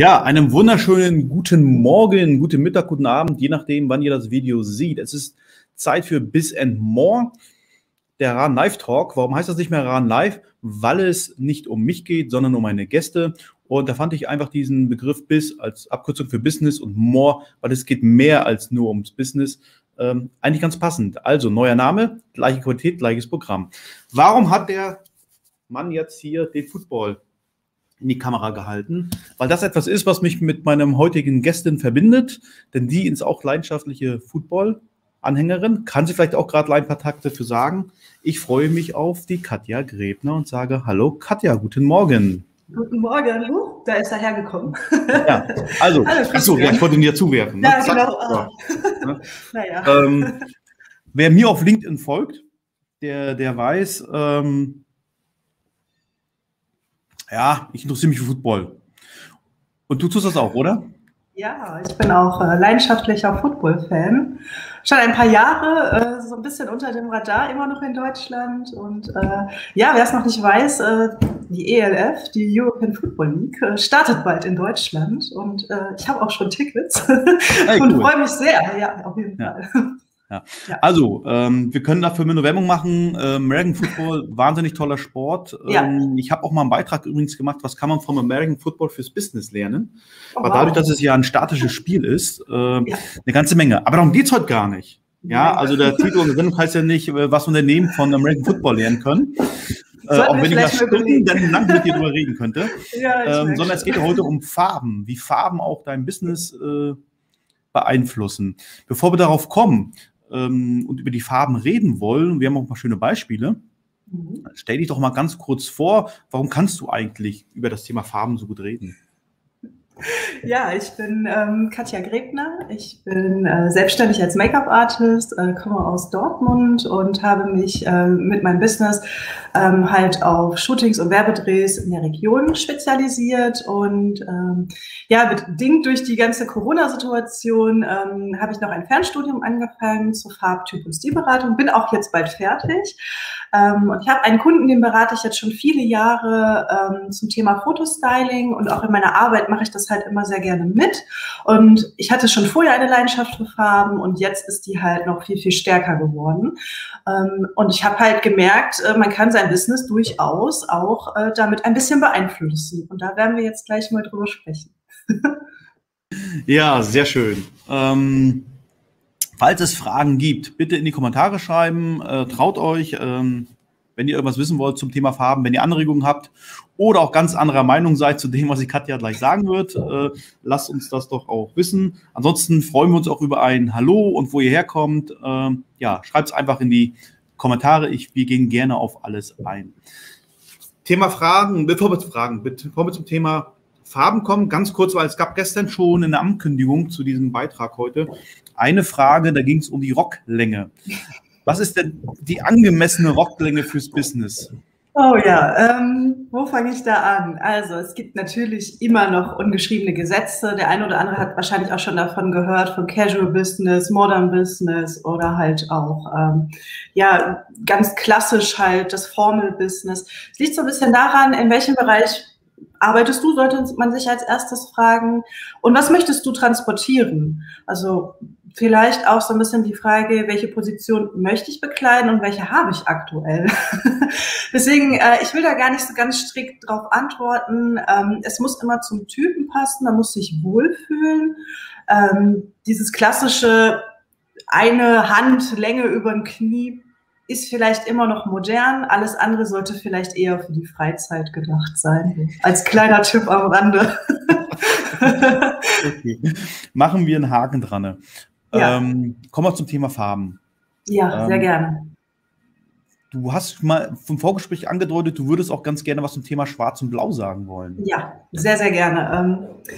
Ja, einen wunderschönen guten Morgen, guten Mittag, guten Abend, je nachdem, wann ihr das Video seht. Es ist Zeit für Bis and More, der RAN Live Talk. Warum heißt das nicht mehr RAN Live? Weil es nicht um mich geht, sondern um meine Gäste. Und da fand ich einfach diesen Begriff BIS als Abkürzung für Business und More, weil es geht mehr als nur ums Business. Ähm, eigentlich ganz passend. Also neuer Name, gleiche Qualität, gleiches Programm. Warum hat der Mann jetzt hier den Football in die Kamera gehalten, weil das etwas ist, was mich mit meinem heutigen Gästin verbindet, denn die ist auch leidenschaftliche Football-Anhängerin, kann sie vielleicht auch gerade ein paar Takte für sagen. Ich freue mich auf die Katja Grebner und sage Hallo Katja, guten Morgen. Guten Morgen, uh, da ist er hergekommen. Ja, also, achso, ja, ich wollte ihn dir zuwerfen. Ne? Ja, genau. Ah. Ja. naja. Ähm, wer mir auf LinkedIn folgt, der, der weiß, ähm, ja, ich interessiere mich für Football. Und du tust das auch, oder? Ja, ich bin auch äh, leidenschaftlicher Football-Fan. Schon ein paar Jahre, äh, so ein bisschen unter dem Radar, immer noch in Deutschland. Und äh, ja, wer es noch nicht weiß, äh, die ELF, die European Football League, äh, startet bald in Deutschland. Und äh, ich habe auch schon Tickets hey, und cool. freue mich sehr. Ja, auf jeden ja. Fall. Ja. ja. Also, ähm, wir können dafür eine Werbung machen. Ähm, American Football, wahnsinnig toller Sport. Ja. Ähm, ich habe auch mal einen Beitrag übrigens gemacht, was kann man vom American Football fürs Business lernen. Oh, Aber dadurch, dass es ja ein statisches Spiel ist, äh, ja. eine ganze Menge. Aber darum geht's heute gar nicht. Ja, also der Titel unserer Sendung heißt ja nicht, äh, was Unternehmen von American Football lernen können. Äh, auch wenn ich da Stunden dann lang mit dir drüber reden könnte. Ja, ähm, sondern es geht heute um Farben, wie Farben auch dein Business äh, beeinflussen. Bevor wir darauf kommen, ähm, und über die Farben reden wollen, wir haben auch paar schöne Beispiele. Mhm. Stell dich doch mal ganz kurz vor, warum kannst du eigentlich über das Thema Farben so gut reden? Ja, ich bin ähm, Katja Grebner. Ich bin äh, selbstständig als Make-up-Artist, äh, komme aus Dortmund und habe mich äh, mit meinem Business ähm, halt auf Shootings und Werbedrehs in der Region spezialisiert. Und ähm, ja, bedingt durch die ganze Corona-Situation ähm, habe ich noch ein Fernstudium angefangen zur Farbtyp- und Stilberatung, bin auch jetzt bald fertig. Ähm, und ich habe einen Kunden, den berate ich jetzt schon viele Jahre ähm, zum Thema Fotostyling und auch in meiner Arbeit mache ich das halt immer sehr gerne mit. Und ich hatte schon vorher eine Leidenschaft für Farben und jetzt ist die halt noch viel, viel stärker geworden. Ähm, und ich habe halt gemerkt, äh, man kann sein Business durchaus auch äh, damit ein bisschen beeinflussen. Und da werden wir jetzt gleich mal drüber sprechen. ja, sehr schön. Ähm Falls es Fragen gibt, bitte in die Kommentare schreiben. Äh, traut euch, ähm, wenn ihr irgendwas wissen wollt zum Thema Farben, wenn ihr Anregungen habt oder auch ganz anderer Meinung seid zu dem, was ich Katja gleich sagen wird, äh, lasst uns das doch auch wissen. Ansonsten freuen wir uns auch über ein Hallo und wo ihr herkommt. Äh, ja, schreibt es einfach in die Kommentare. Ich, wir gehen gerne auf alles ein. Thema Fragen, bevor wir zu Fragen, bevor wir zum Thema Farben kommen, ganz kurz, weil es gab gestern schon eine Ankündigung zu diesem Beitrag heute eine Frage, da ging es um die Rocklänge. Was ist denn die angemessene Rocklänge fürs Business? Oh ja, ähm, wo fange ich da an? Also es gibt natürlich immer noch ungeschriebene Gesetze. Der eine oder andere hat wahrscheinlich auch schon davon gehört, von Casual Business, Modern Business oder halt auch, ähm, ja, ganz klassisch halt das Formal Business. Es liegt so ein bisschen daran, in welchem Bereich arbeitest du, sollte man sich als erstes fragen. Und was möchtest du transportieren? Also vielleicht auch so ein bisschen die Frage, welche Position möchte ich bekleiden und welche habe ich aktuell? Deswegen, äh, ich will da gar nicht so ganz strikt drauf antworten. Ähm, es muss immer zum Typen passen, man muss sich wohlfühlen. Ähm, dieses klassische eine Hand Länge über dem Knie ist vielleicht immer noch modern. Alles andere sollte vielleicht eher für die Freizeit gedacht sein. Als kleiner Tipp am Rande. okay. Machen wir einen Haken dran. Ja. Ähm, kommen wir zum Thema Farben. Ja, sehr ähm, gerne. Du hast mal vom Vorgespräch angedeutet, du würdest auch ganz gerne was zum Thema Schwarz und Blau sagen wollen. Ja, sehr, sehr gerne. Ähm,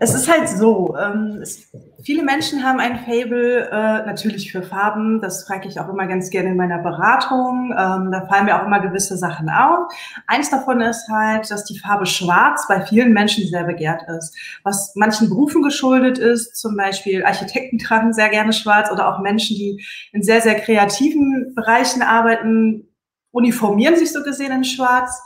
es ist halt so, ähm, es, viele Menschen haben ein Fable äh, natürlich für Farben. Das frage ich auch immer ganz gerne in meiner Beratung. Ähm, da fallen mir auch immer gewisse Sachen auf. Eins davon ist halt, dass die Farbe Schwarz bei vielen Menschen sehr begehrt ist. Was manchen Berufen geschuldet ist, zum Beispiel Architekten tragen sehr gerne Schwarz oder auch Menschen, die in sehr, sehr kreativen Bereichen arbeiten, uniformieren sich so gesehen in Schwarz.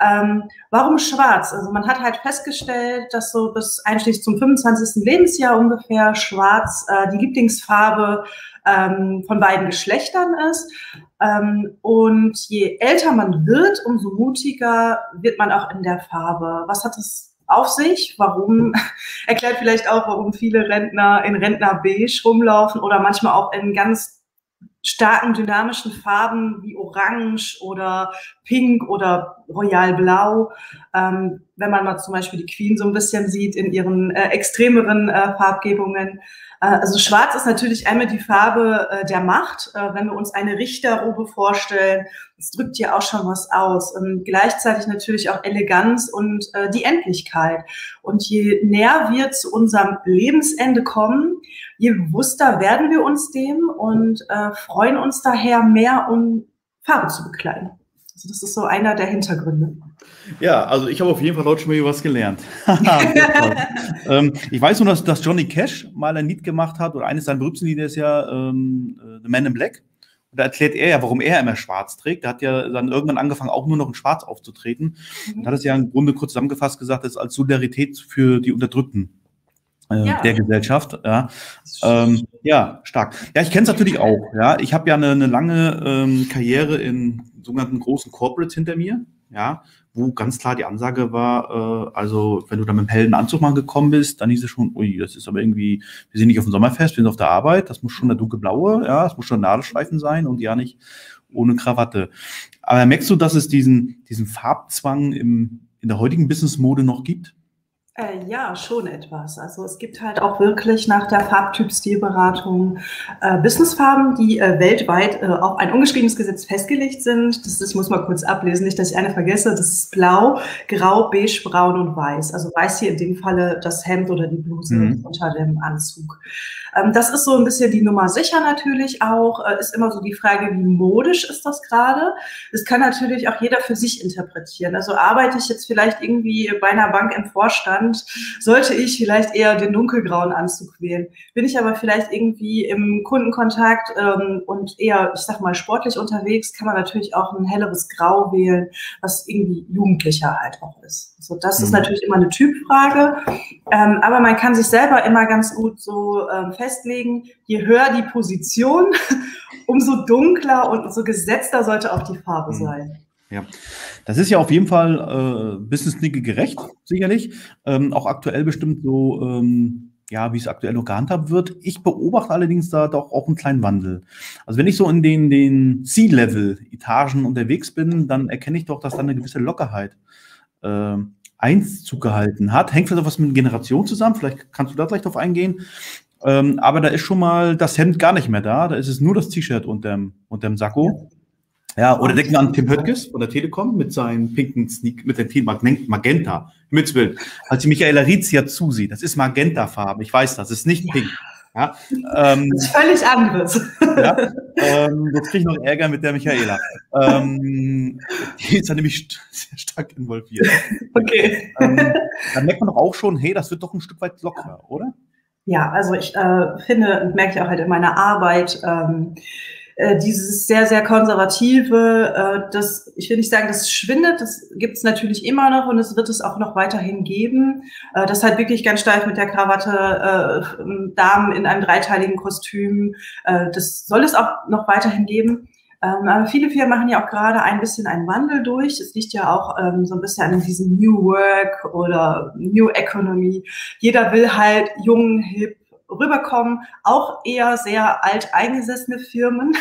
Ähm, warum schwarz? Also man hat halt festgestellt, dass so bis einschließlich zum 25. Lebensjahr ungefähr schwarz äh, die Lieblingsfarbe ähm, von beiden Geschlechtern ist. Ähm, und je älter man wird, umso mutiger wird man auch in der Farbe. Was hat es auf sich? Warum? Erklärt vielleicht auch, warum viele Rentner in Rentner beige rumlaufen oder manchmal auch in ganz starken dynamischen Farben wie Orange oder Pink oder Royal Blau. Ähm, wenn man mal zum Beispiel die Queen so ein bisschen sieht in ihren äh, extremeren äh, Farbgebungen. Äh, also Schwarz ist natürlich einmal die Farbe äh, der Macht. Äh, wenn wir uns eine Richterrobe vorstellen, das drückt ja auch schon was aus. Und gleichzeitig natürlich auch Eleganz und äh, die Endlichkeit. Und je näher wir zu unserem Lebensende kommen, je bewusster werden wir uns dem und äh, freuen uns daher mehr, um Farbe zu bekleiden. Also das ist so einer der Hintergründe. Ja, also ich habe auf jeden Fall heute schon mal was gelernt. ähm, ich weiß nur, dass, dass, Johnny Cash mal ein Lied gemacht hat, oder eines seiner berühmtesten Lieder ist ja ähm, äh, The Man in Black. Und da erklärt er ja, warum er immer schwarz trägt. Er hat ja dann irgendwann angefangen, auch nur noch in schwarz aufzutreten. Mhm. Und hat es ja im Grunde kurz zusammengefasst gesagt, das ist als Solidarität für die Unterdrückten ja. der Gesellschaft. Ja, ähm, ja stark. Ja, ich kenne es natürlich auch. Ja, ich habe ja eine, eine lange ähm, Karriere in sogenannten großen Corporates hinter mir. Ja, wo ganz klar die Ansage war, äh, also wenn du da mit einem hellen Anzug mal gekommen bist, dann hieß es schon, ui, das ist aber irgendwie, wir sind nicht auf dem Sommerfest, wir sind auf der Arbeit, das muss schon der dunkelblaue, ja, es muss schon Nadelstreifen sein und ja nicht ohne Krawatte. Aber merkst du, dass es diesen, diesen Farbzwang im, in der heutigen Businessmode noch gibt? Äh, ja, schon etwas. Also es gibt halt auch wirklich nach der Farbtyp-Stilberatung äh, Businessfarben, die äh, weltweit äh, auf ein ungeschriebenes Gesetz festgelegt sind. Das, das muss man kurz ablesen, nicht, dass ich eine vergesse. Das ist blau, grau, beige, braun und weiß. Also weiß hier in dem Falle das Hemd oder die Bluse mhm. unter dem Anzug. Ähm, das ist so ein bisschen die Nummer sicher natürlich auch. Äh, ist immer so die Frage, wie modisch ist das gerade? Das kann natürlich auch jeder für sich interpretieren. Also arbeite ich jetzt vielleicht irgendwie bei einer Bank im Vorstand, sollte ich vielleicht eher den dunkelgrauen Anzug wählen. Bin ich aber vielleicht irgendwie im Kundenkontakt ähm, und eher, ich sag mal, sportlich unterwegs, kann man natürlich auch ein helleres Grau wählen, was irgendwie jugendlicher halt auch ist. So, also das mhm. ist natürlich immer eine Typfrage. Ähm, aber man kann sich selber immer ganz gut so ähm, festlegen, je höher die Position, umso dunkler und so gesetzter sollte auch die Farbe mhm. sein. Ja, das ist ja auf jeden Fall äh, Business Nickel gerecht, sicherlich. Ähm, auch aktuell bestimmt so, ähm, ja, wie es aktuell noch gehandhabt wird. Ich beobachte allerdings da doch auch einen kleinen Wandel. Also wenn ich so in den, den C-Level-Etagen unterwegs bin, dann erkenne ich doch, dass da eine gewisse Lockerheit äh, Einzug gehalten hat. Hängt vielleicht auch was mit Generation zusammen, vielleicht kannst du da gleich drauf eingehen. Ähm, aber da ist schon mal das Hemd gar nicht mehr da, da ist es nur das T-Shirt unterm, unterm Sakko. Ja. Ja, oder denken wir an Tim Höttges von der Telekom mit seinen pinken Sneak, mit dem Thema Magenta. Himmelswill. Als die Michaela Rizia zusieht, das ist Magenta-Farben. Ich weiß das, ist nicht pink. Ja, ähm, das ist völlig anderes. Ja, ähm, jetzt kriege ich noch Ärger mit der Michaela. Ähm, die ist da nämlich sehr stark involviert. Okay. Ähm, dann merkt man doch auch schon, hey, das wird doch ein Stück weit lockerer, oder? Ja, also ich äh, finde und merke ich auch halt in meiner Arbeit, ähm, äh, dieses sehr, sehr konservative, äh, das, ich will nicht sagen, das schwindet, das gibt es natürlich immer noch und es wird es auch noch weiterhin geben. Äh, das halt wirklich ganz steif mit der Krawatte, äh, Damen in einem dreiteiligen Kostüm, äh, das soll es auch noch weiterhin geben. Ähm, aber viele Firmen machen ja auch gerade ein bisschen einen Wandel durch. Es liegt ja auch ähm, so ein bisschen an diesem New Work oder New Economy. Jeder will halt jung, hip, rüberkommen, auch eher sehr alt eingesessene Firmen.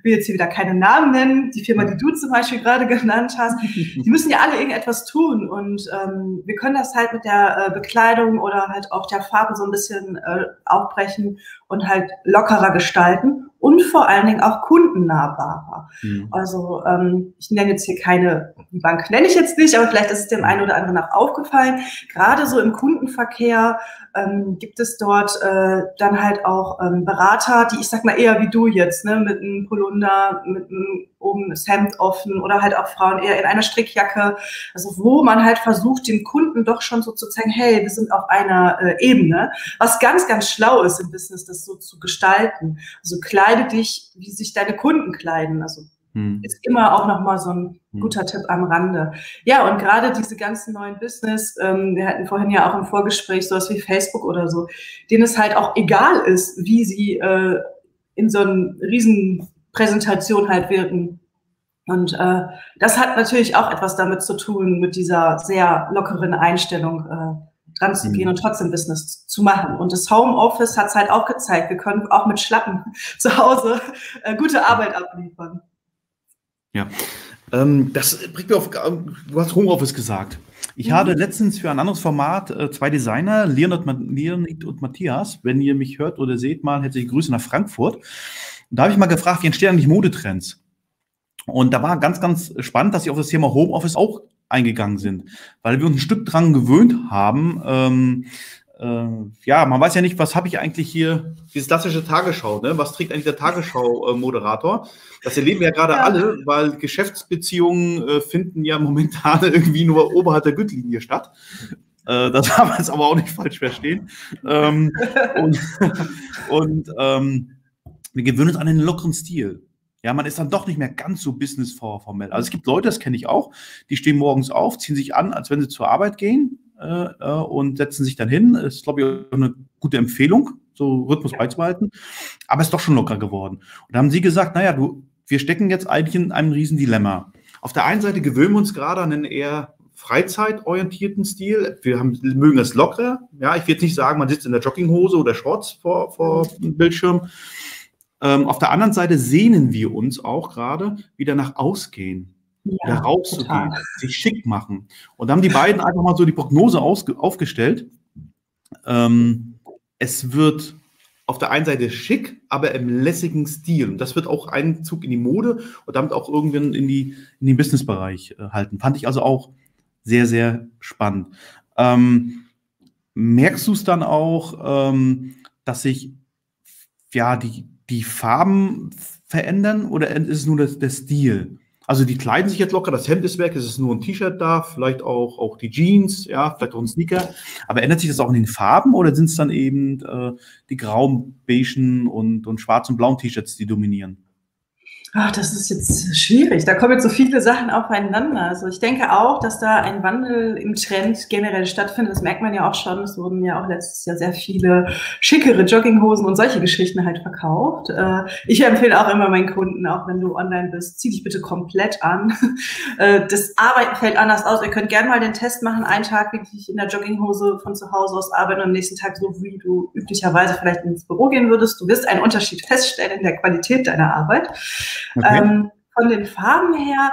Ich will jetzt hier wieder keine Namen nennen, die Firma, die du zum Beispiel gerade genannt hast, die müssen ja alle irgendetwas tun und ähm, wir können das halt mit der äh, Bekleidung oder halt auch der Farbe so ein bisschen äh, aufbrechen und halt lockerer gestalten und vor allen Dingen auch kundennahbarer. Mhm. Also ähm, ich nenne jetzt hier keine, die Bank nenne ich jetzt nicht, aber vielleicht ist es dem einen oder anderen auch aufgefallen. Gerade so im Kundenverkehr ähm, gibt es dort äh, dann halt auch ähm, Berater, die ich sag mal eher wie du jetzt, ne, mit einem Polunder, mit oben das Hemd offen oder halt auch Frauen eher in einer Strickjacke. Also wo man halt versucht, dem Kunden doch schon so zu zeigen, hey, wir sind auf einer äh, Ebene, was ganz, ganz schlau ist im Business, das so zu gestalten. Also kleide dich, wie sich deine Kunden kleiden. Also Hm. Ist immer auch nochmal so ein hm. guter. Tipp am Rande. Ja, und gerade diese ganzen neuen Business, ähm, wir hatten vorhin ja auch im Vorgespräch sowas wie Facebook oder so, denen es halt auch egal ist, wie sie äh, in so einer riesen Präsentation halt wirken. Und äh, das hat natürlich auch etwas damit zu tun, mit dieser sehr lockeren Einstellung äh, dran zu gehen mhm. und trotzdem Business zu machen. Und das Homeoffice hat es halt auch gezeigt, wir können auch mit Schlappen zu Hause äh, gute Arbeit abliefern. Ja, ähm, das bringt mir auf, du hast Homeoffice gesagt. Ich mhm. hatte letztens für ein anderes Format äh, zwei Designer, Leonid, Leonid und Matthias. Wenn ihr mich hört oder seht mal, herzliche Grüße nach Frankfurt. Und da habe ich mal gefragt, wie entstehen eigentlich Modetrends? Und da war ganz, ganz spannend, dass sie auf das Thema Homeoffice auch eingegangen sind, weil wir uns ein Stück dran gewöhnt haben, ähm, äh, ja, man weiß ja nicht, was habe ich eigentlich hier, dieses klassische Tagesschau, ne? was trägt eigentlich der Tagesschau-Moderator? Das erleben wir ja gerade ja. alle, weil Geschäftsbeziehungen äh, finden ja momentan irgendwie nur oberhalb der Gürtellinie statt. Äh, das darf man jetzt aber auch nicht falsch verstehen. Ähm, und und ähm, wir gewöhnen uns an den lockeren Stil. Ja, man ist dann doch nicht mehr ganz so businessformell. Also es gibt Leute, das kenne ich auch, die stehen morgens auf, ziehen sich an, als wenn sie zur Arbeit gehen, äh, äh, und setzen sich dann hin. Ist, glaube ich, eine gute Empfehlung, so Rhythmus beizubehalten. Aber ist doch schon locker geworden. Und da haben sie gesagt, naja, du, wir stecken jetzt eigentlich in einem riesen Dilemma. Auf der einen Seite gewöhnen wir uns gerade an einen eher freizeitorientierten Stil. Wir haben, mögen es locker. Ja, ich will jetzt nicht sagen, man sitzt in der Jogginghose oder Shorts vor, vor dem Bildschirm. Ähm, auf der anderen Seite sehnen wir uns auch gerade wieder nach Ausgehen ja, rauszugehen, total. sich schick machen. Und da haben die beiden einfach mal so die Prognose aufgestellt. Ähm, es wird auf der einen Seite schick, aber im lässigen Stil. Und das wird auch Einzug in die Mode und damit auch irgendwann in, die, in den Businessbereich äh, halten. Fand ich also auch sehr, sehr spannend. Ähm, merkst du es dann auch, ähm, dass sich ja die, die Farben verändern oder ist es nur das, der Stil? Also die kleiden sich jetzt locker, das Hemd ist weg, es ist nur ein T-Shirt da, vielleicht auch, auch die Jeans, ja, vielleicht auch ein Sneaker. Aber ändert sich das auch in den Farben oder sind es dann eben äh, die grauen, beigen und, und schwarz und blauen T-Shirts, die dominieren? Ach, das ist jetzt schwierig. Da kommen jetzt so viele Sachen aufeinander. Also ich denke auch, dass da ein Wandel im Trend generell stattfindet. Das merkt man ja auch schon. Es wurden ja auch letztes Jahr sehr viele schickere Jogginghosen und solche Geschichten halt verkauft. Äh, ich empfehle auch immer meinen Kunden, auch wenn du online bist, zieh dich bitte komplett an. Äh, das Arbeiten fällt anders aus. Ihr könnt gerne mal den Test machen, einen Tag wirklich in der Jogginghose von zu Hause aus arbeiten und am nächsten Tag so, wie du üblicherweise vielleicht ins Büro gehen würdest. Du wirst einen Unterschied feststellen in der Qualität deiner Arbeit. Okay. Ähm, von den Farben her,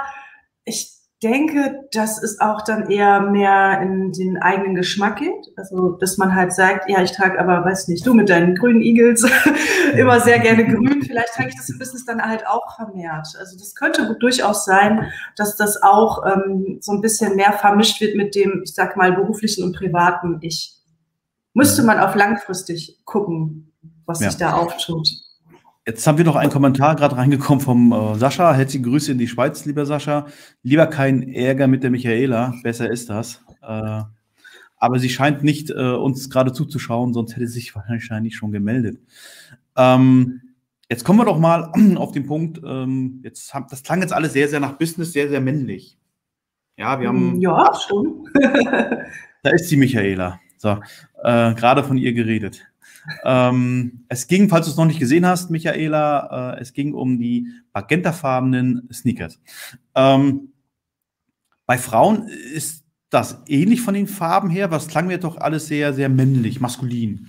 ich denke, dass es auch dann eher mehr in den eigenen Geschmack geht. Also, dass man halt sagt, ja, ich trage aber, weiß nicht, du mit deinen grünen Eagles immer sehr gerne grün. Vielleicht trage ich das im Business dann halt auch vermehrt. Also, das könnte durchaus sein, dass das auch ähm, so ein bisschen mehr vermischt wird mit dem, ich sag mal, beruflichen und privaten Ich. Müsste man auf langfristig gucken, was ja. sich da auftut. Jetzt haben wir noch einen Kommentar gerade reingekommen vom äh, Sascha. Herzliche Grüße in die Schweiz, lieber Sascha. Lieber kein Ärger mit der Michaela, besser ist das. Äh, aber sie scheint nicht äh, uns gerade zuzuschauen, sonst hätte sie sich wahrscheinlich schon gemeldet. Ähm, jetzt kommen wir doch mal auf den Punkt. Ähm, jetzt haben, das klang jetzt alles sehr, sehr nach Business, sehr, sehr männlich. Ja, wir haben. Ja, schon. da ist die Michaela. So, äh, gerade von ihr geredet ähm, es ging, falls du es noch nicht gesehen hast, Michaela, äh, es ging um die magentafarbenen Sneakers. Ähm, bei Frauen ist das ähnlich von den Farben her, was klang mir doch alles sehr, sehr männlich, maskulin.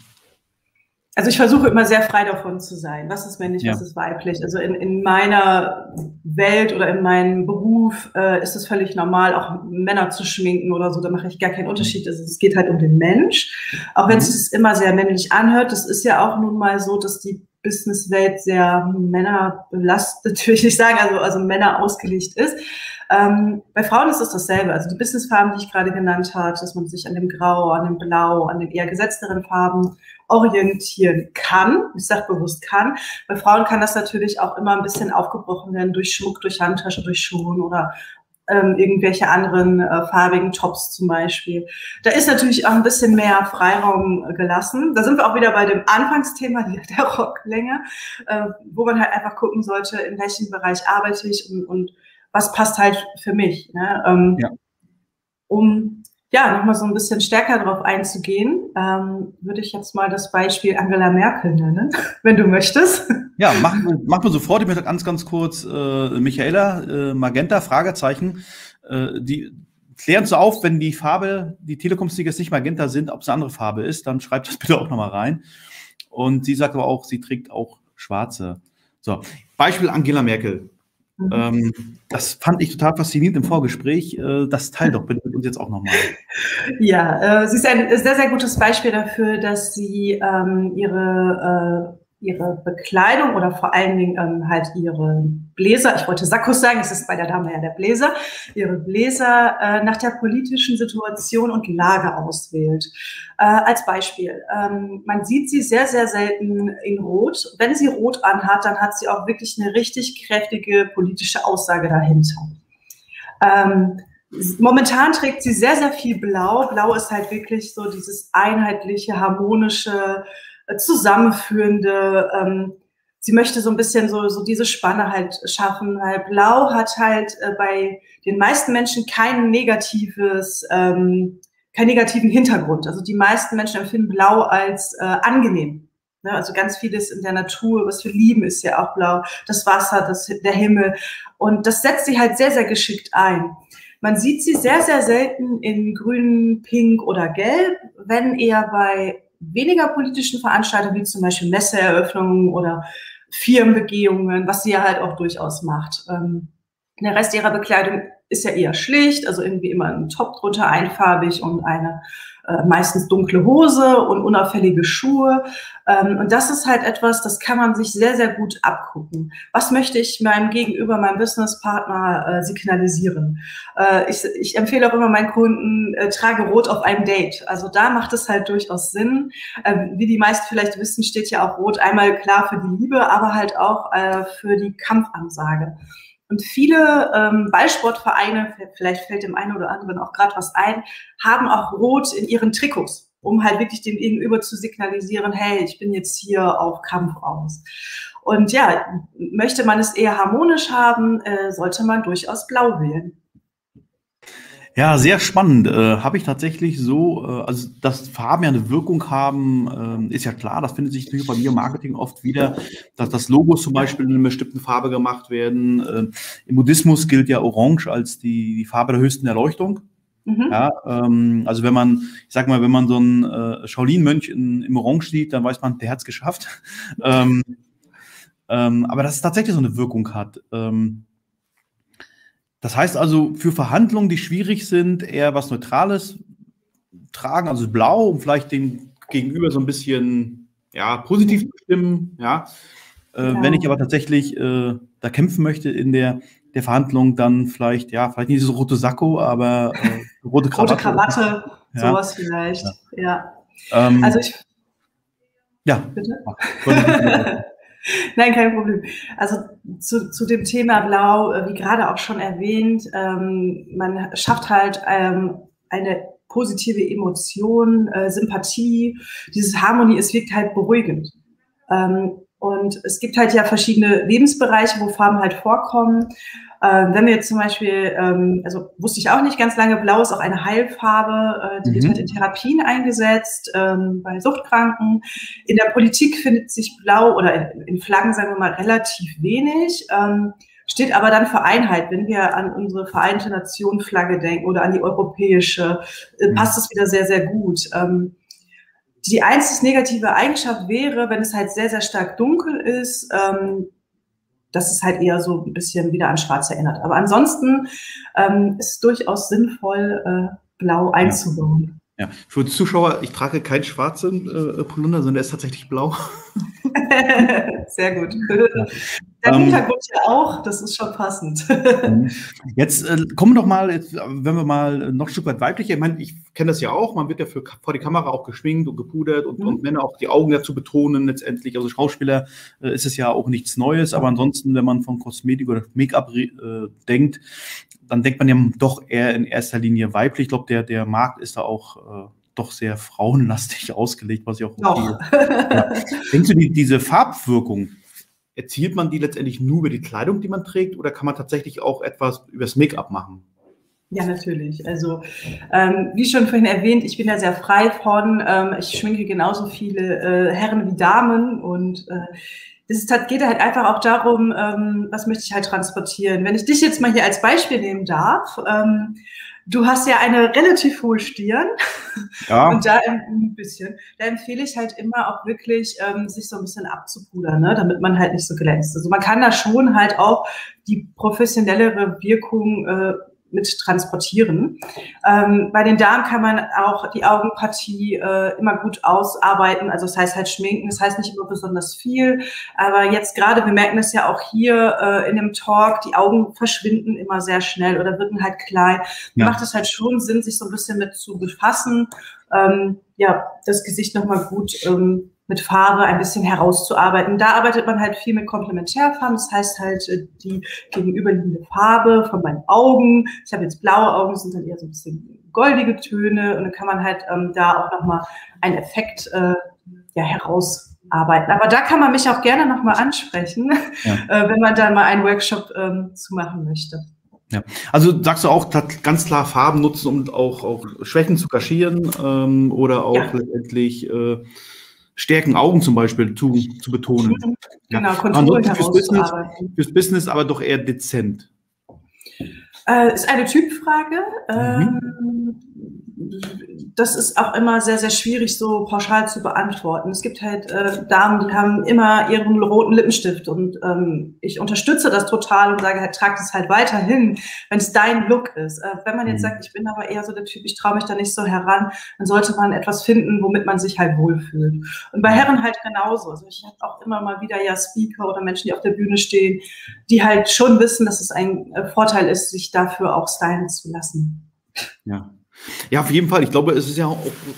Also ich versuche immer sehr frei davon zu sein. Was ist männlich, ja. was ist weiblich? Also in, in meiner Welt oder in meinem Beruf äh, ist es völlig normal, auch Männer zu schminken oder so. Da mache ich gar keinen Unterschied. Also es geht halt um den Mensch. Auch wenn es mhm. sich immer sehr männlich anhört. Das ist ja auch nun mal so, dass die Businesswelt sehr männerbelastet, würde ich sagen, also, also Männer ausgelegt ist. Ähm, bei Frauen ist es dasselbe. Also die Businessfarben, die ich gerade genannt habe, dass man sich an dem Grau, an dem Blau, an den eher gesetzteren Farben orientieren kann. Ich sage bewusst kann. Bei Frauen kann das natürlich auch immer ein bisschen aufgebrochen werden durch Schmuck, durch Handtaschen, durch Schuhen oder ähm, irgendwelche anderen äh, farbigen Tops zum Beispiel. Da ist natürlich auch ein bisschen mehr Freiraum gelassen. Da sind wir auch wieder bei dem Anfangsthema der Rocklänge, äh, wo man halt einfach gucken sollte, in welchem Bereich arbeite ich und, und was passt halt für mich. Ne? Ähm, ja. Um ja, nochmal so ein bisschen stärker darauf einzugehen, ähm, würde ich jetzt mal das Beispiel Angela Merkel nennen, wenn du möchtest. Ja, machen wir, machen wir sofort. Ich möchte ganz, ganz kurz äh, Michaela, äh, Magenta, Fragezeichen. Äh, die klären so auf, wenn die Farbe, die Telekom-Stickers nicht Magenta sind, ob es eine andere Farbe ist, dann schreibt das bitte auch nochmal rein. Und sie sagt aber auch, sie trägt auch schwarze. So, Beispiel Angela Merkel. Mhm. Ähm, das fand ich total faszinierend im Vorgespräch. Äh, das teil doch bitte uns jetzt auch nochmal. Ja, äh, sie ist ein sehr, sehr gutes Beispiel dafür, dass sie ähm, ihre äh, ihre Bekleidung oder vor allen Dingen ähm, halt ihre Bläser, ich wollte Sakkos sagen, es ist bei der Dame ja der Bläser, ihre Bläser äh, nach der politischen Situation und Lage auswählt. Äh, als Beispiel, ähm, man sieht sie sehr, sehr selten in Rot. Wenn sie Rot anhat, dann hat sie auch wirklich eine richtig kräftige politische Aussage dahinter. Ähm, Momentan trägt sie sehr, sehr viel Blau. Blau ist halt wirklich so dieses einheitliche, harmonische, zusammenführende, ähm, sie möchte so ein bisschen so, so diese Spanne halt schaffen, weil Blau hat halt äh, bei den meisten Menschen kein negatives, ähm, keinen negativen Hintergrund. Also die meisten Menschen empfinden Blau als äh, angenehm. Ne? Also ganz vieles in der Natur, was wir lieben, ist ja auch blau. Das Wasser, das, der Himmel. Und das setzt sie halt sehr, sehr geschickt ein. Man sieht sie sehr, sehr selten in grün, pink oder gelb, wenn eher bei weniger politischen Veranstaltungen, wie zum Beispiel Messeeröffnungen oder Firmenbegehungen, was sie ja halt auch durchaus macht. Ähm, der Rest ihrer Bekleidung ist ja eher schlicht, also irgendwie immer ein Top drunter, einfarbig und eine äh, meistens dunkle Hose und unauffällige Schuhe. Ähm, und das ist halt etwas, das kann man sich sehr, sehr gut abgucken. Was möchte ich meinem Gegenüber, meinem Businesspartner äh, signalisieren? Äh, ich, ich empfehle auch immer meinen Kunden, äh, trage Rot auf einem Date. Also da macht es halt durchaus Sinn. Ähm, wie die meisten vielleicht wissen, steht ja auch Rot einmal klar für die Liebe, aber halt auch äh, für die Kampfansage. Und viele ähm, Ballsportvereine, vielleicht fällt dem einen oder anderen auch gerade was ein, haben auch Rot in ihren Trikots, um halt wirklich dem Gegenüber zu signalisieren, hey, ich bin jetzt hier auf Kampf aus. Und ja, möchte man es eher harmonisch haben, äh, sollte man durchaus blau wählen. Ja, sehr spannend. Äh, Habe ich tatsächlich so, äh, also dass Farben ja eine Wirkung haben, äh, ist ja klar. Das findet sich natürlich bei mir im Marketing oft wieder, dass das Logos zum Beispiel in einer bestimmten Farbe gemacht werden. Äh, Im Buddhismus gilt ja Orange als die, die Farbe der höchsten Erleuchtung. Mhm. Ja, ähm, also wenn man, ich sag mal, wenn man so einen äh, Shaolin-Mönch im Orange sieht, dann weiß man, der hat's geschafft. ähm, ähm, aber dass es tatsächlich so eine Wirkung hat. Ähm, das heißt also, für Verhandlungen, die schwierig sind, eher was Neutrales tragen, also blau, um vielleicht den Gegenüber so ein bisschen ja, positiv zu stimmen. Ja. Äh, ja. Wenn ich aber tatsächlich äh, da kämpfen möchte in der, der Verhandlung, dann vielleicht, ja, vielleicht nicht so rote Sakko, aber äh, rote Krawatte. rote Krawatte, ja. sowas vielleicht, ja. ja. Ähm, also ich. Ja, bitte. Nein, kein Problem. Also zu, zu dem Thema Blau, äh, wie gerade auch schon erwähnt, ähm, man schafft halt ähm, eine positive Emotion, äh, Sympathie. Dieses Harmonie, es wirkt halt beruhigend. Ähm, und es gibt halt ja verschiedene Lebensbereiche, wo Farben halt vorkommen. Ähm, wenn wir jetzt zum Beispiel, ähm, also wusste ich auch nicht ganz lange, Blau ist auch eine Heilfarbe, äh, die mhm. wird halt in Therapien eingesetzt, ähm, bei Suchtkranken. In der Politik findet sich Blau oder in, in Flaggen, sagen wir mal, relativ wenig. Ähm, steht aber dann für Einheit. Wenn wir an unsere Vereinte Nation Flagge denken oder an die europäische, äh, mhm. passt das wieder sehr, sehr gut. Ähm, die einzig negative Eigenschaft wäre, wenn es halt sehr, sehr stark dunkel ist, ähm, dass es halt eher so ein bisschen wieder an Schwarz erinnert. Aber ansonsten ähm, ist es durchaus sinnvoll, äh, blau einzubauen. Ja. ja. für die Zuschauer, ich trage keinen schwarzen äh, Polunder, sondern der ist tatsächlich blau. Sehr gut. Der ähm, Hintergrund ja auch, das ist schon passend. Mhm. Jetzt äh, kommen wir doch mal, jetzt, wenn wir mal noch ein Stück weit weiblicher, ich meine, ich kenne das ja auch, man wird ja für, vor die Kamera auch geschminkt und gepudert und, mhm. und Männer auch die Augen dazu betonen letztendlich. Also Schauspieler äh, ist es ja auch nichts Neues, aber ansonsten, wenn man von Kosmetik oder Make-up äh, denkt, dann denkt man ja doch eher in erster Linie weiblich. Ich glaube, der, der Markt ist da auch äh, doch sehr frauenlastig ausgelegt, was ich auch okay. ja. Denkst du, die, diese Farbwirkung, erzielt man die letztendlich nur über die Kleidung, die man trägt, oder kann man tatsächlich auch etwas übers Make-up machen? Ja, natürlich. Also, ähm, wie schon vorhin erwähnt, ich bin da sehr frei von. Ähm, ich schminke genauso viele äh, Herren wie Damen und äh, es geht halt einfach auch darum, ähm, was möchte ich halt transportieren. Wenn ich dich jetzt mal hier als Beispiel nehmen darf, ähm, Du hast ja eine relativ hohe Stirn. Ja. Und da ein bisschen, da empfehle ich halt immer auch wirklich, ähm, sich so ein bisschen abzupudern, ne? damit man halt nicht so glänzt. Also man kann da schon halt auch die professionellere Wirkung äh, mit transportieren. Ähm, bei den Damen kann man auch die Augenpartie äh, immer gut ausarbeiten. Also das heißt halt schminken, das heißt nicht immer besonders viel. Aber jetzt gerade, wir merken es ja auch hier äh, in dem Talk, die Augen verschwinden immer sehr schnell oder wirken halt klein. Ja. Macht es halt schon Sinn, sich so ein bisschen mit zu befassen. Ähm, ja, das Gesicht nochmal gut ähm, mit Farbe ein bisschen herauszuarbeiten. Da arbeitet man halt viel mit Komplementärfarben. Das heißt halt äh, die gegenüberliegende Farbe von meinen Augen. Ich habe jetzt blaue Augen, sind dann eher so ein bisschen goldige Töne und dann kann man halt ähm, da auch nochmal einen Effekt äh, ja, herausarbeiten. Aber da kann man mich auch gerne nochmal ansprechen, ja. äh, wenn man da mal einen Workshop ähm, zu machen möchte. Ja, also sagst du auch ganz klar Farben nutzen, um auch, auch Schwächen zu kaschieren ähm, oder auch ja. letztendlich äh, Stärken Augen zum Beispiel zu, zu betonen. Genau, Konturen fürs Business, fürs Business aber doch eher dezent. Äh, ist eine Typfrage. Mhm. Ähm, das ist auch immer sehr, sehr schwierig so pauschal zu beantworten. Es gibt halt äh, Damen, die haben immer ihren roten Lippenstift und ähm, ich unterstütze das total und sage halt, trag das halt weiterhin, wenn es dein Look ist. Äh, wenn man jetzt mhm. sagt, ich bin aber eher so der Typ, ich traue mich da nicht so heran, dann sollte man etwas finden, womit man sich halt wohlfühlt. Und bei Herren halt genauso. Also ich habe auch immer mal wieder ja Speaker oder Menschen, die auf der Bühne stehen, die halt schon wissen, dass es ein äh, Vorteil ist, sich dafür auch stylen zu lassen. Ja. Ja, auf jeden Fall. Ich glaube, es ist ja auch,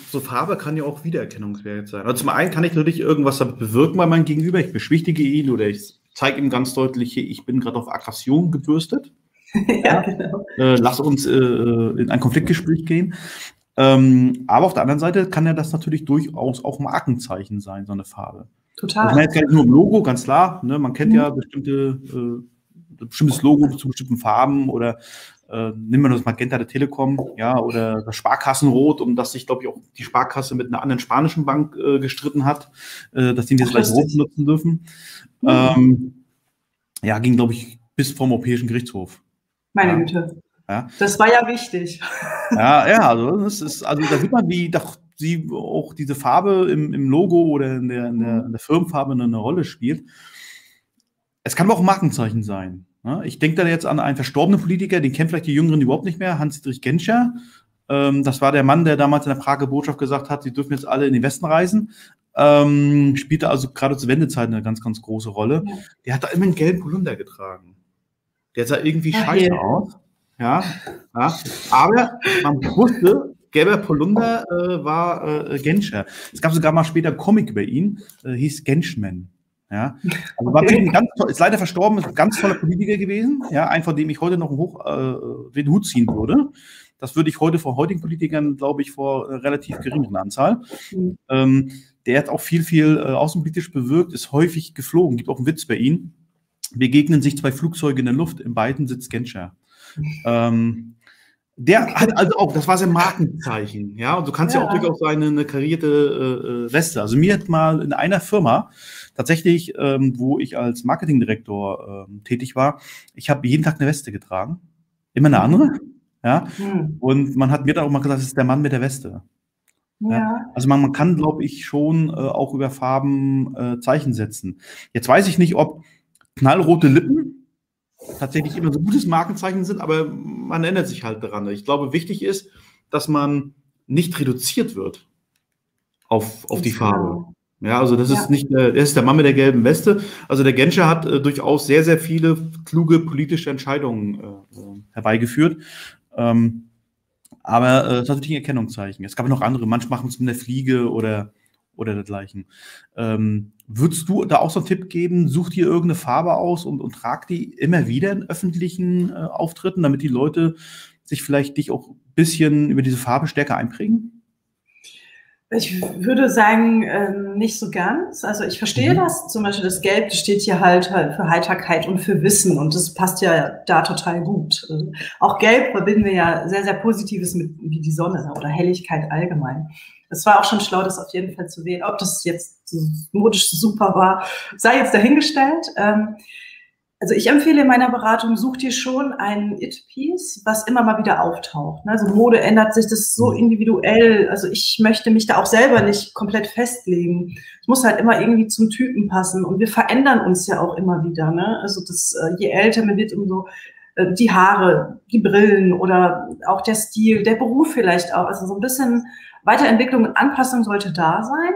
so Farbe kann ja auch Wiedererkennungswert sein. Also zum einen kann ich natürlich irgendwas damit bewirken bei meinem Gegenüber. Ich beschwichtige ihn oder ich zeige ihm ganz deutlich, ich bin gerade auf Aggression gebürstet. ja, genau. Äh, lass uns äh, in ein Konfliktgespräch gehen. Ähm, aber auf der anderen Seite kann ja das natürlich durchaus auch Markenzeichen sein, so eine Farbe. Total. Ich meine jetzt gar nicht nur im Logo, ganz klar. Ne? Man kennt mhm. ja bestimmte, äh, bestimmtes Logo zu bestimmten Farben oder äh, nehmen wir das Magenta der Telekom, ja, oder das Sparkassenrot, um das sich, glaube ich, auch die Sparkasse mit einer anderen spanischen Bank äh, gestritten hat, äh, dass die das gleich rot nutzen dürfen. Mhm. Ähm, ja, ging, glaube ich, bis vom Europäischen Gerichtshof. Meine ja. Güte. Ja. Das war ja wichtig. Ja, ja, also das ist, also da sieht man, wie doch sie auch diese Farbe im, im Logo oder in der, in, der, in der Firmenfarbe eine, eine Rolle spielt. Es kann aber auch ein Markenzeichen sein. Ich denke da jetzt an einen verstorbenen Politiker, den kennen vielleicht die Jüngeren überhaupt nicht mehr, Hans-Dietrich Genscher. Ähm, das war der Mann, der damals in der Prager Botschaft gesagt hat, sie dürfen jetzt alle in den Westen reisen. Ähm, spielte also gerade zur Wendezeit eine ganz, ganz große Rolle. Ja. Der hat da immer einen gelben Polunder getragen. Der sah irgendwie Ach, scheiße yeah. aus. Ja, ja, aber man wusste, gelber Polunder äh, war äh, Genscher. Es gab sogar mal später einen Comic über ihn, äh, hieß Genschman. Ja, also war ein ganz toll, ist leider verstorben, ist ein ganz toller Politiker gewesen, ja, ein, von dem ich heute noch Hoch, äh, den Hut ziehen würde. Das würde ich heute vor heutigen Politikern, glaube ich, vor relativ geringen Anzahl. Mhm. Ähm, der hat auch viel, viel äh, außenpolitisch bewirkt, ist häufig geflogen, gibt auch einen Witz bei ihm. Begegnen sich zwei Flugzeuge in der Luft, in beiden sitzt Genscher. Ähm, der hat also auch, das war sein Markenzeichen, ja. Und du kannst ja, ja auch durchaus seine eine karierte äh, äh, Weste. Also mir hat mal in einer Firma tatsächlich, ähm, wo ich als Marketingdirektor ähm, tätig war, ich habe jeden Tag eine Weste getragen, immer eine andere, ja. Mhm. Und man hat mir dann auch mal gesagt, das ist der Mann mit der Weste. Ja. ja. Also man, man kann, glaube ich, schon äh, auch über Farben äh, Zeichen setzen. Jetzt weiß ich nicht, ob knallrote Lippen tatsächlich immer so gutes Markenzeichen sind, aber man ändert sich halt daran. Ich glaube, wichtig ist, dass man nicht reduziert wird auf, auf die Farbe. Ja, also das ja. ist nicht, äh, das ist der Mann mit der gelben Weste. Also der Genscher hat äh, durchaus sehr, sehr viele kluge politische Entscheidungen äh, äh herbeigeführt. Ähm, aber äh, das ist natürlich ein Erkennungszeichen. Es gab noch andere, manche machen es mit der Fliege oder, oder dergleichen. Ähm, würdest du da auch so einen Tipp geben? Such dir irgendeine Farbe aus und, und trag die immer wieder in öffentlichen äh, Auftritten, damit die Leute sich vielleicht dich auch ein bisschen über diese Farbe stärker einprägen? Ich würde sagen, ähm, nicht so ganz. Also ich verstehe mhm. das. Zum Beispiel das Gelb das steht hier halt, halt für Heiterkeit und für Wissen und das passt ja da total gut. Also auch Gelb verbinden wir ja sehr, sehr Positives mit wie die Sonne oder Helligkeit allgemein. Es war auch schon schlau, das auf jeden Fall zu wählen. Ob das jetzt modisch super war, sei jetzt dahingestellt. Ähm, also ich empfehle in meiner Beratung, such dir schon ein It-Piece, was immer mal wieder auftaucht. Ne? Also Mode ändert sich, das ist so mhm. individuell. Also ich möchte mich da auch selber nicht komplett festlegen. Es muss halt immer irgendwie zum Typen passen. Und wir verändern uns ja auch immer wieder. Ne? Also das, äh, je älter man wird, umso äh, die Haare, die Brillen oder auch der Stil, der Beruf vielleicht auch. Also so ein bisschen Weiterentwicklung und Anpassung sollte da sein.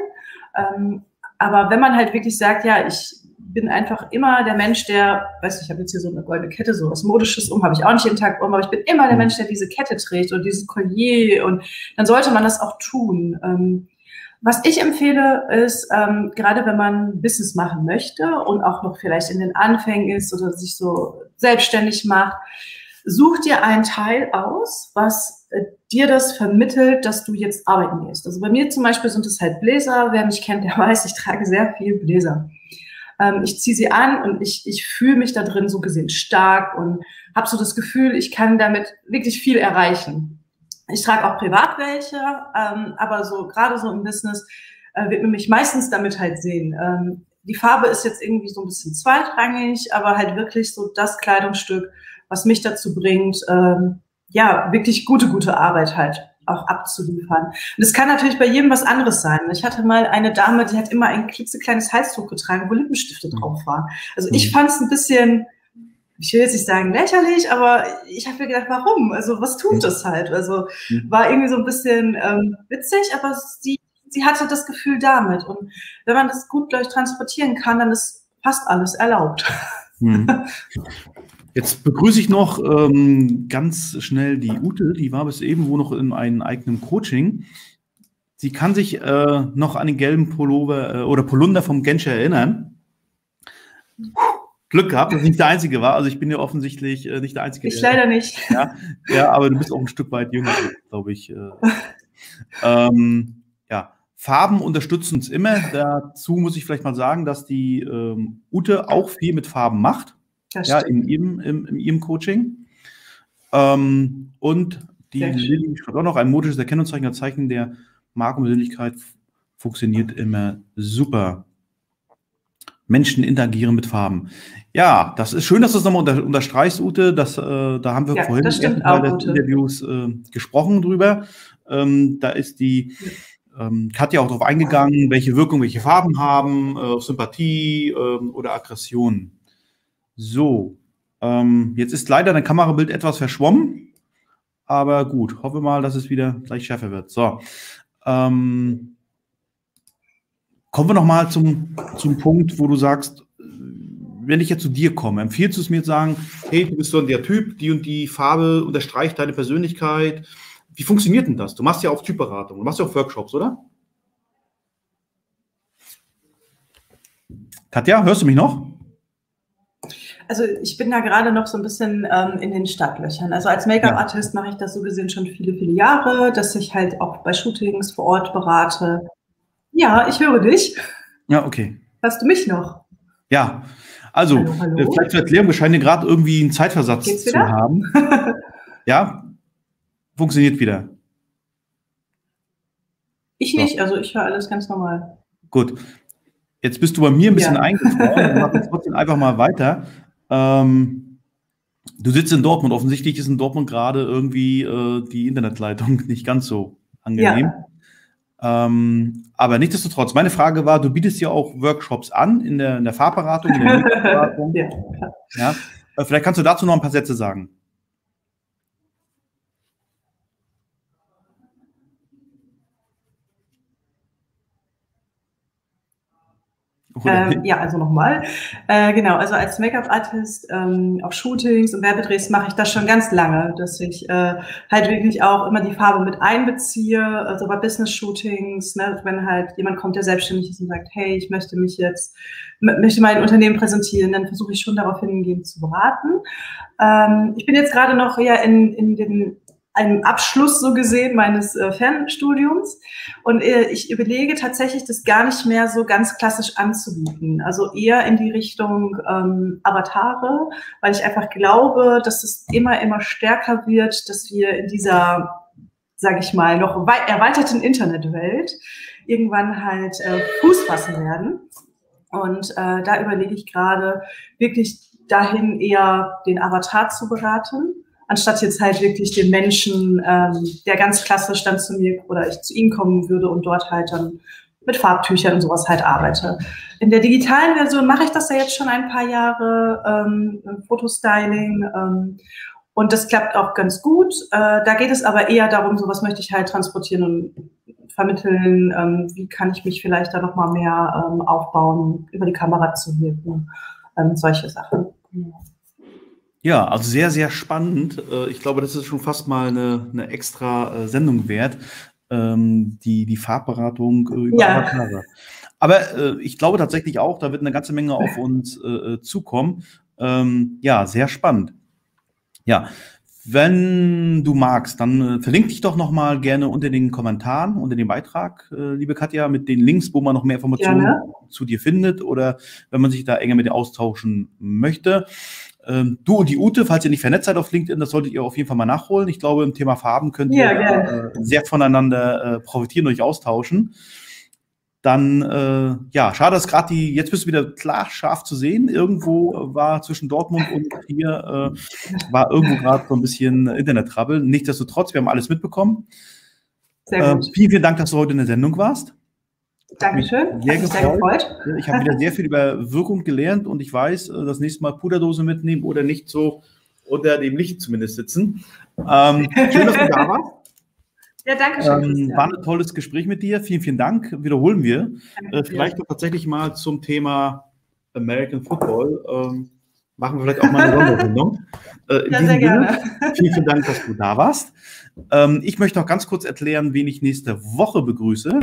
Ähm, aber wenn man halt wirklich sagt, ja, ich bin einfach immer der Mensch, der, weiß nicht, ich habe jetzt hier so eine goldene Kette, so was Modisches um, habe ich auch nicht jeden Tag um, aber ich bin immer der mhm. Mensch, der diese Kette trägt und dieses Collier und dann sollte man das auch tun. Ähm, was ich empfehle, ist, ähm, gerade wenn man Business machen möchte und auch noch vielleicht in den Anfängen ist oder sich so selbstständig macht, such dir einen Teil aus, was äh, dir das vermittelt, dass du jetzt arbeiten gehst. Also bei mir zum Beispiel sind es halt Bläser. Wer mich kennt, der weiß, ich trage sehr viel Bläser. Ähm, ich ziehe sie an und ich, ich fühle mich da drin so gesehen stark und habe so das Gefühl, ich kann damit wirklich viel erreichen. Ich trage auch privat welche, ähm, aber so gerade so im Business äh, wird man mich meistens damit halt sehen. Ähm, die Farbe ist jetzt irgendwie so ein bisschen zweitrangig, aber halt wirklich so das Kleidungsstück, was mich dazu bringt, ähm, ja, wirklich gute, gute Arbeit halt auch abzuliefern. Und es kann natürlich bei jedem was anderes sein. Ich hatte mal eine Dame, die hat immer ein klitzekleines Halstuch getragen, wo Lippenstifte mhm. drauf waren. Also ich mhm. fand es ein bisschen, ich will jetzt nicht sagen lächerlich, aber ich habe mir gedacht, warum? Also was tut das halt? Also mhm. war irgendwie so ein bisschen ähm, witzig, aber sie, sie hatte das Gefühl damit. Und wenn man das gut, glaube ich, transportieren kann, dann ist fast alles erlaubt. Mhm. Jetzt begrüße ich noch ähm, ganz schnell die Ute, die war bis eben wo noch in einem eigenen Coaching. Sie kann sich äh, noch an den gelben Pullover äh, oder Polunder vom Genscher erinnern. Glück gehabt, dass ich nicht der Einzige war. Also ich bin ja offensichtlich äh, nicht der Einzige. Ich leider nicht. Ja, ja, aber du bist auch ein Stück weit jünger, glaube ich. Äh. ähm, ja, Farben unterstützen uns immer. Dazu muss ich vielleicht mal sagen, dass die ähm, Ute auch viel mit Farben macht ja, in ihrem, im, in ihrem Coaching. Ähm, und die Lilly schreibt auch noch, ein modisches Erkennungszeichen, ein Zeichen der Markenpersönlichkeit funktioniert immer super. Menschen interagieren mit Farben. Ja, das ist schön, dass du es nochmal unter, unterstreichst, Ute. Das, äh, da haben wir ja, vorhin im Teil des Interviews äh, gesprochen drüber. Ähm, da ist die ähm, Katja auch darauf eingegangen, welche Wirkung welche Farben haben, äh, Sympathie ähm, oder Aggression. So, ähm, jetzt ist leider dein Kamerabild etwas verschwommen, aber gut, hoffe mal, dass es wieder gleich schärfer wird. So, ähm, kommen wir nochmal zum, zum Punkt, wo du sagst, wenn ich jetzt zu dir komme, empfiehlst du es mir zu sagen, hey, du bist so der Typ, die und die Farbe unterstreicht deine Persönlichkeit. Wie funktioniert denn das? Du machst ja auch Typberatung, du machst ja auch Workshops, oder? Katja, hörst du mich noch? Also ich bin da gerade noch so ein bisschen ähm, in den Startlöchern. Also als Make-up-Artist mache ich das so gesehen schon viele, viele Jahre, dass ich halt auch bei Shootings vor Ort berate. Ja, ich höre dich. Ja, okay. Hörst du mich noch? Ja, also hallo, hallo. Äh, vielleicht zur Erklärung, wir scheinen gerade irgendwie einen Zeitversatz zu haben. ja, funktioniert wieder. Ich so. nicht, also ich höre alles ganz normal. Gut. Jetzt bist du bei mir ein bisschen ja. eingefroren. Mach jetzt trotzdem einfach mal weiter. Ähm, du sitzt in Dortmund. Offensichtlich ist in Dortmund gerade irgendwie äh, die Internetleitung nicht ganz so angenehm. Ja. Ähm, aber nichtsdestotrotz, meine Frage war, du bietest ja auch Workshops an in der, in der Fahrberatung, in der ja. ja. Äh, vielleicht kannst du dazu noch ein paar Sätze sagen. Ähm, ja, also nochmal. Äh, genau, also als Make-up-Artist ähm, auf Shootings und Werbedrehs mache ich das schon ganz lange, dass ich äh, halt wirklich auch immer die Farbe mit einbeziehe, also bei Business-Shootings, ne, wenn halt jemand kommt, der selbstständig ist und sagt, hey, ich möchte mich jetzt, möchte mein Unternehmen präsentieren, dann versuche ich schon darauf hingehend zu beraten. Ähm, ich bin jetzt gerade noch ja in, in den einem Abschluss so gesehen meines äh, Fernstudiums. Und äh, ich überlege tatsächlich, das gar nicht mehr so ganz klassisch anzubieten. Also eher in die Richtung ähm, Avatare, weil ich einfach glaube, dass es immer, immer stärker wird, dass wir in dieser, sage ich mal, noch erweiterten Internetwelt irgendwann halt äh, Fuß fassen werden. Und äh, da überlege ich gerade wirklich dahin eher den Avatar zu beraten anstatt jetzt halt wirklich den Menschen, ähm, der ganz klassisch dann zu mir oder ich zu ihm kommen würde und dort halt dann mit Farbtüchern und sowas halt arbeite. In der digitalen Version mache ich das ja jetzt schon ein paar Jahre, ähm, Fotostyling. Ähm, und das klappt auch ganz gut. Äh, da geht es aber eher darum, so was möchte ich halt transportieren und vermitteln, ähm, wie kann ich mich vielleicht da nochmal mehr ähm, aufbauen, über die Kamera zu wirken, ähm, solche Sachen. Ja. Ja, also sehr, sehr spannend. Äh, ich glaube, das ist schon fast mal eine, eine extra äh, Sendung wert, ähm, die, die Farbberatung äh, über ja. Avatare. Aber ich glaube tatsächlich auch, da wird eine ganze Menge auf uns zukommen. Ähm, ja, sehr spannend. Ja, wenn du magst, dann verlinke dich doch noch mal gerne unter den Kommentaren, unter dem Beitrag, liebe Katja, mit den Links, wo man noch mehr Informationen Gerne. zu dir findet oder wenn man sich da enger mit dir austauschen möchte. Ähm, du und die Ute, falls ihr nicht vernetzt seid auf LinkedIn, das solltet ihr auf jeden Fall mal nachholen. Ich glaube, im Thema Farben könnt ihr ja, äh, sehr voneinander äh, profitieren und euch austauschen. Dann, äh, ja, schade, dass gerade die, jetzt bist du wieder klar scharf zu sehen. Irgendwo war zwischen Dortmund und hier, äh, war irgendwo gerade so ein bisschen Internet-Trouble. Nichtsdestotrotz, wir haben alles mitbekommen. Sehr äh, gut. vielen, vielen Dank, dass du heute in der Sendung warst. Dankeschön. Sehr gefreut. sehr gefreut. Ich habe wieder sehr viel über Wirkung gelernt und ich weiß, äh, das nächste Mal Puderdose mitnehmen oder nicht so unter dem Licht zumindest sitzen. Ähm, schön, dass du da warst. Ja, danke schön. Ähm, war ein tolles Gespräch mit dir. Vielen, vielen Dank. Wiederholen wir. Äh, vielleicht noch tatsächlich mal zum Thema American Football. Ähm, machen wir vielleicht auch mal eine Sondersendung. Äh, ja, sehr Sinne, gerne. Vielen, vielen Dank, dass du da warst. Ähm, ich möchte noch ganz kurz erklären, wen ich nächste Woche begrüße.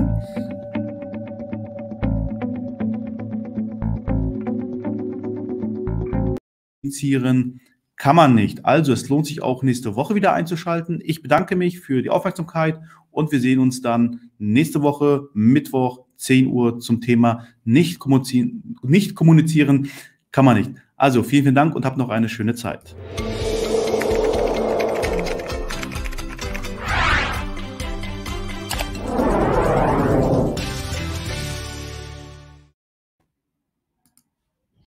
Kommunizieren kann man nicht. Also es lohnt sich auch nächste Woche wieder einzuschalten. Ich bedanke mich für die Aufmerksamkeit und wir sehen uns dann nächste Woche Mittwoch 10 Uhr zum Thema nicht kommunizieren, nicht kommunizieren kann man nicht. Also vielen, vielen Dank und habt noch eine schöne Zeit.